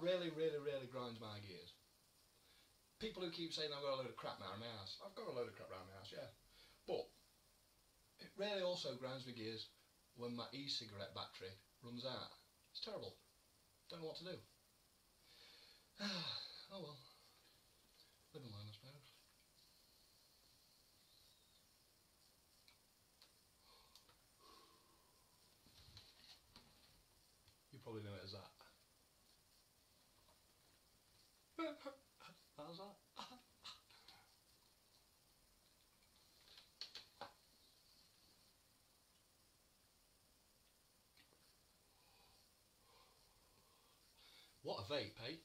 really, really, really grinds my gears. People who keep saying I've got a load of crap around my house. I've got a load of crap around my house, yeah. But it really also grinds my gears when my e-cigarette battery runs out. It's terrible. Don't know what to do. oh well. Live and learn, I suppose. You probably know it as that. What a vape, eh?